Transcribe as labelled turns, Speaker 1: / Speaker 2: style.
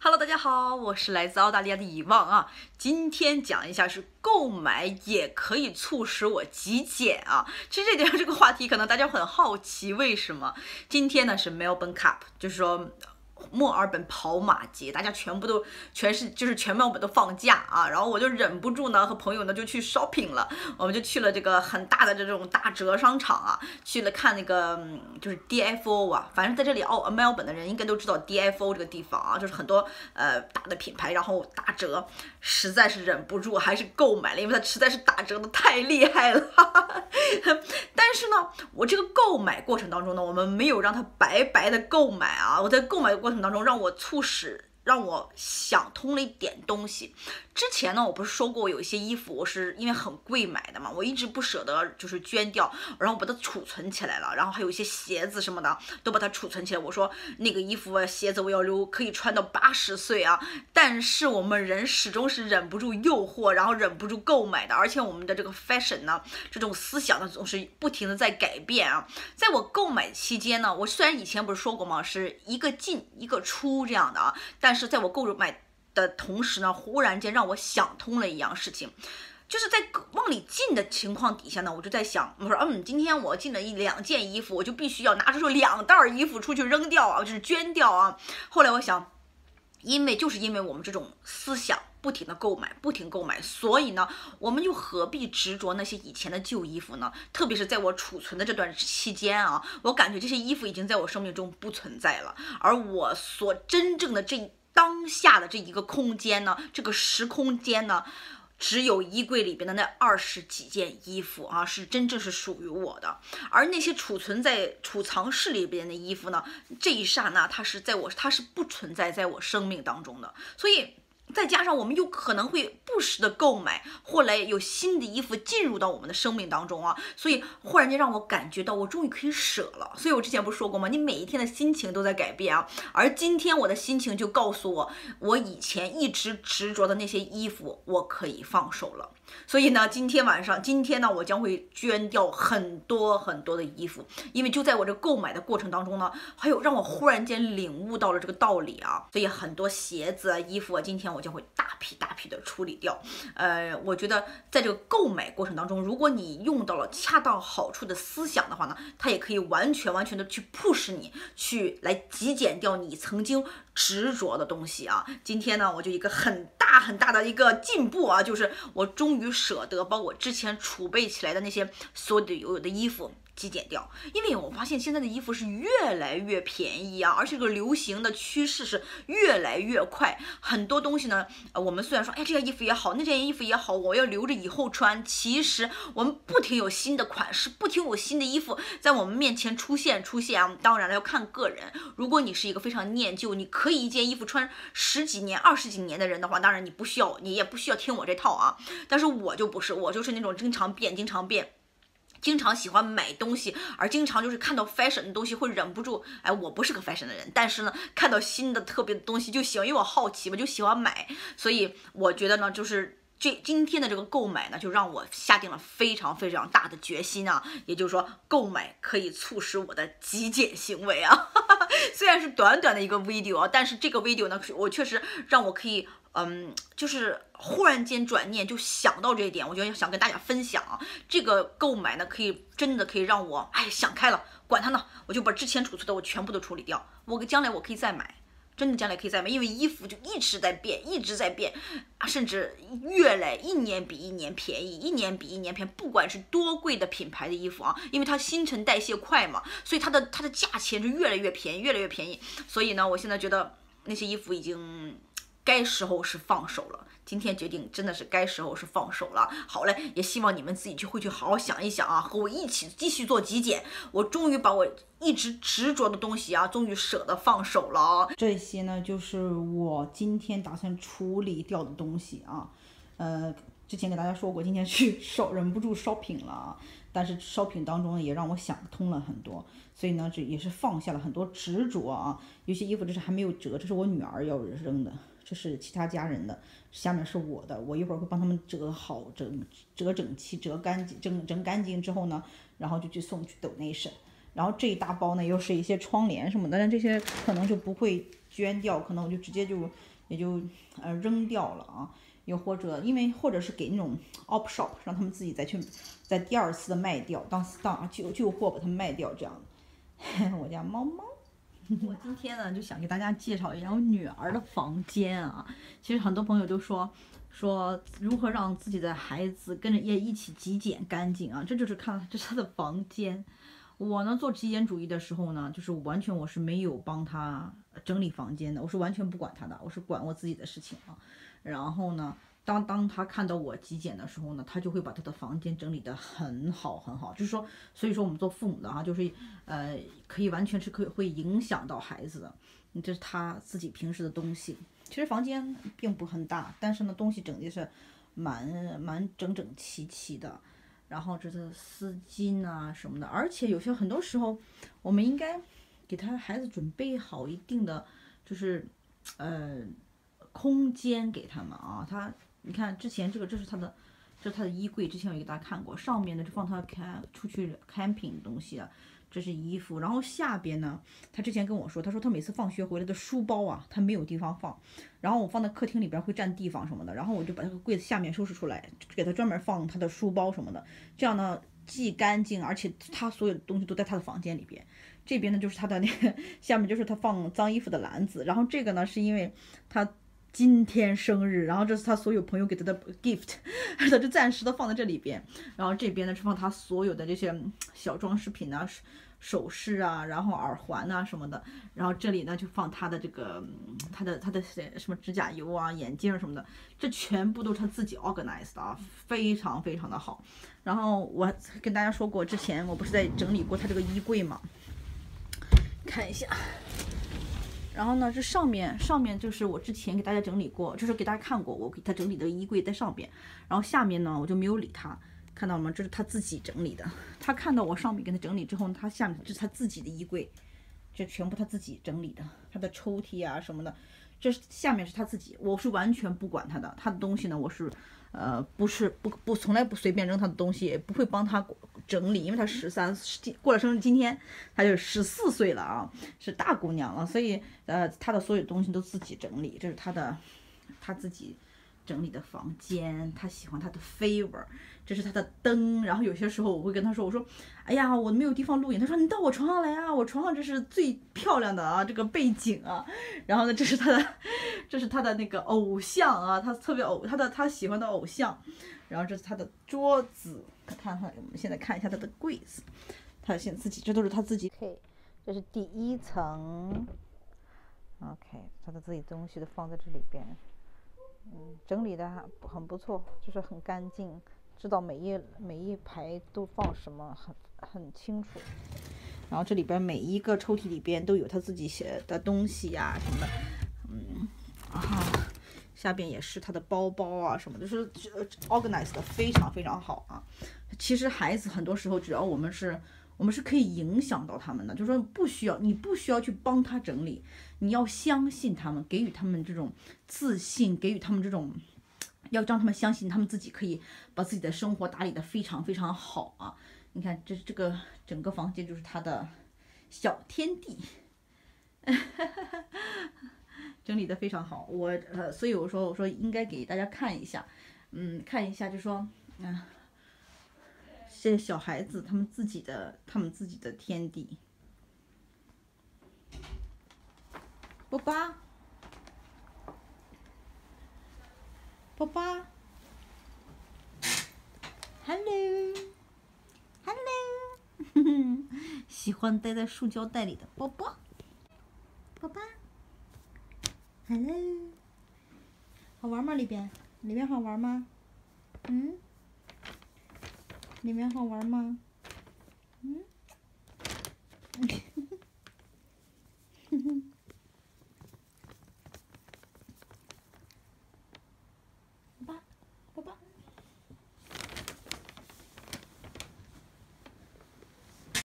Speaker 1: Hello，大家好，我是来自澳大利亚的遗忘啊。今天讲一下是购买也可以促使我极简啊。其实这点 这个话题可能大家很好奇，为什么今天呢是 Melbourne Cup，就是说。墨尔本跑马节，大家全部都全是就是全墨尔本都放假啊，然后我就忍不住呢和朋友呢就去 shopping 了，我们就去了这个很大的这种打折商场啊，去了看那个就是 DFO 啊，反正在这里澳墨尔本的人应该都知道 DFO 这个地方啊，就是很多呃大的品牌，然后打折，实在是忍不住还是购买了，因为它实在是打折的太厉害了。但是呢，我这个购买过程当中呢，我们没有让他白白的购买啊，我在购买的过程。当中让我促使让我想通了一点东西。之前呢，我不是说过有一些衣服我是因为很贵买的嘛，我一直不舍得就是捐掉，然后把它储存起来了。然后还有一些鞋子什么的都把它储存起来。我说那个衣服鞋子我要留，可以穿到八十岁啊。但是我们人始终是忍不住诱惑，然后忍不住购买的。而且我们的这个 fashion 呢，这种思想呢总是不停的在改变啊。在我购买期间呢，我虽然以前不是说过吗，是一个进一个出这样的啊，但是在我购买。的同时呢，忽然间让我想通了一样事情，就是在往里进的情况底下呢，我就在想，我说，嗯，今天我进了一两件衣服，我就必须要拿出两袋衣服出去扔掉啊，就是捐掉啊。后来我想，因为就是因为我们这种思想不停的购买，不停购买，所以呢，我们又何必执着那些以前的旧衣服呢？特别是在我储存的这段期间啊，我感觉这些衣服已经在我生命中不存在了，而我所真正的这。当下的这一个空间呢，这个时空间呢，只有衣柜里边的那二十几件衣服啊，是真正是属于我的。而那些储存在储藏室里边的衣服呢，这一刹那它是在我，它是不存在在我生命当中的。所以。再加上我们又可能会不时的购买，后来有新的衣服进入到我们的生命当中啊，所以忽然间让我感觉到我终于可以舍了。所以我之前不是说过吗？你每一天的心情都在改变啊，而今天我的心情就告诉我，我以前一直执着的那些衣服，我可以放手了。所以呢，今天晚上，今天呢，我将会捐掉很多很多的衣服，因为就在我这购买的过程当中呢，还有让我忽然间领悟到了这个道理啊。所以很多鞋子啊、衣服啊，今天我将会大批大批的处理掉。呃，我觉得在这个购买过程当中，如果你用到了恰到好处的思想的话呢，它也可以完全完全的去 push 你去来极简掉你曾经执着的东西啊。今天呢，我就一个很大很大的一个进步啊，就是我终于。于舍得把我之前储备起来的那些所有的有的衣服。极简掉，因为我发现现在的衣服是越来越便宜啊，而且这个流行的趋势是越来越快。很多东西呢，呃，我们虽然说，哎，这件衣服也好，那件衣服也好，我要留着以后穿。其实我们不停有新的款式，不停有新的衣服在我们面前出现出现啊。当然了，要看个人。如果你是一个非常念旧，你可以一件衣服穿十几年、二十几年的人的话，当然你不需要，你也不需要听我这套啊。但是我就不是，我就是那种经常变、经常变。经常喜欢买东西，而经常就是看到 fashion 的东西会忍不住。哎，我不是个 fashion 的人，但是呢，看到新的特别的东西就喜欢，因为我好奇嘛，就喜欢买。所以我觉得呢，就是这今天的这个购买呢，就让我下定了非常非常大的决心啊。也就是说，购买可以促使我的极简行为啊。虽然是短短的一个 video 啊，但是这个 video 呢，我确实让我可以。嗯，就是忽然间转念就想到这一点，我觉得想跟大家分享啊，这个购买呢，可以真的可以让我哎想开了，管它呢，我就把之前储存的我全部都处理掉，我将来我可以再买，真的将来可以再买，因为衣服就一直在变，一直在变啊，甚至越来一年比一年便宜，一年比一年便宜，不管是多贵的品牌的衣服啊，因为它新陈代谢快嘛，所以它的它的价钱就越来越便宜，越来越便宜，所以呢，我现在觉得那些衣服已经。该时候是放手了，今天决定真的是该时候是放手了。好嘞，也希望你们自己去会去好好想一想啊，和我一起继续做极简。我终于把我一直执着的东西啊，终于舍得放手了。
Speaker 2: 这些呢，就是我今天打算处理掉的东西啊。呃，之前给大家说过，今天去少忍不住 shopping 了，但是 shopping 当中呢，也让我想通了很多，所以呢，这也是放下了很多执着啊。有些衣服这是还没有折，这是我女儿要扔的。这是其他家人的，下面是我的，我一会儿会帮他们折好，整折整齐，折干净，整整干净之后呢，然后就去送去 donation。然后这一大包呢，又是一些窗帘什么的，但这些可能就不会捐掉，可能我就直接就也就呃扔掉了啊。又或者因为或者是给那种 op shop，让他们自己再去再第二次的卖掉，当当旧旧货把它卖掉这样的。我家猫猫。我今天呢就想给大家介绍一下我女儿的房间啊。其实很多朋友都说说如何让自己的孩子跟着也一起极简干净啊，这就是看这是她的房间。我呢做极简主义的时候呢，就是完全我是没有帮她整理房间的，我是完全不管她的，我是管我自己的事情啊。然后呢，当当他看到我极简的时候呢，他就会把他的房间整理得很好很好。就是说，所以说我们做父母的哈，就是呃，可以完全是可以会影响到孩子的。这是他自己平时的东西。其实房间并不很大，但是呢，东西整的是蛮蛮整整齐齐的。然后这是丝巾啊什么的，而且有些很多时候，我们应该给他孩子准备好一定的，就是呃。空间给他们啊，他你看之前这个这是他的，这是他的衣柜，之前我给大家看过，上面呢就放他开出去 camping 东西啊，这是衣服，然后下边呢，他之前跟我说，他说他每次放学回来的书包啊，他没有地方放，然后我放在客厅里边会占地方什么的，然后我就把这个柜子下面收拾出来，给他专门放他的书包什么的，这样呢既干净，而且他所有的东西都在他的房间里边，这边呢就是他的那个 下面就是他放脏衣服的篮子，然后这个呢是因为他。今天生日，然后这是他所有朋友给他的 gift，他就暂时的放在这里边。然后这边呢是放他所有的这些小装饰品啊、首饰啊，然后耳环啊什么的。然后这里呢就放他的这个他的他的什么指甲油啊、眼镜什么的，这全部都是他自己 organized 的啊，非常非常的好。然后我跟大家说过，之前我不是在整理过他这个衣柜嘛，看一下。然后呢，这上面上面就是我之前给大家整理过，就是给大家看过，我给他整理的衣柜在上边。然后下面呢，我就没有理他，看到了吗？这是他自己整理的。他看到我上面给他整理之后，他下面这是他自己的衣柜，这全部他自己整理的，他的抽屉啊什么的，这下面是他自己，我是完全不管他的，他的东西呢，我是。呃，不是不不，从来不随便扔他的东西，也不会帮他整理，因为他十三过了生日，今天他就十四岁了啊，是大姑娘了，所以呃，他的所有东西都自己整理，这是他的他自己。整理的房间，他喜欢他的 favor，这是他的灯。然后有些时候我会跟他说：“我说，哎呀，我没有地方录影。”他说：“你到我床上来啊，我床上这是最漂亮的啊，这个背景啊。”然后呢，这是他的，这是他的那个偶像啊，他特别偶他的他喜欢的偶像。然后这是他的桌子，看看我们现在看一下他的柜子，他现自己这都是他自己。OK，这是第一层。OK，他的自己东西都放在这里边。嗯，整理的很很不错，就是很干净，知道每一每一排都放什么，很很清楚。然后这里边每一个抽屉里边都有他自己写的东西呀什么的，嗯，啊，下边也是他的包包啊什么的，就是 organized 的非常非常好啊。其实孩子很多时候，只要我们是。我们是可以影响到他们的，就是说不需要，你不需要去帮他整理，你要相信他们，给予他们这种自信，给予他们这种，要让他们相信他们自己可以把自己的生活打理的非常非常好啊！你看，这这个整个房间就是他的小天地，整理的非常好。我呃，所以我说我说应该给大家看一下，嗯，看一下就说嗯。这小孩子，他们自己的，他们自己的天地。波波，波波，Hello，Hello，喜欢待在塑胶袋里的波波，波波，Hello，好玩吗？里边，里边好玩吗？嗯？里面好玩吗？嗯，